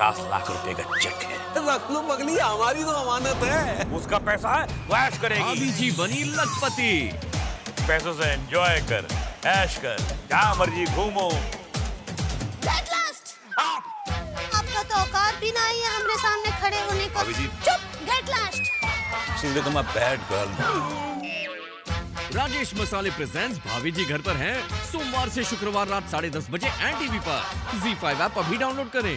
पचास लाख रुपए का चेक है। रख लो पगली हमारी तो अमानत है। उसका पैसा है वो ऐश करेगी। अभी जी बनी लखपति। पैसों से एंजॉय कर ऐश कर जहाँ मर्ज़ी घूमो। आपका हाँ। तो औकात भी ना है हमारे सामने खड़े होने को। अभी जी। चुप get lost She's become a bad girl. Rajesh Masale presents भाभी जी घर पर हैं। सोमवार से शुक्रवार रात साढ़े दस बजे एन टीवी पर। जी फाइव ऐप अभी डाउनलोड करें।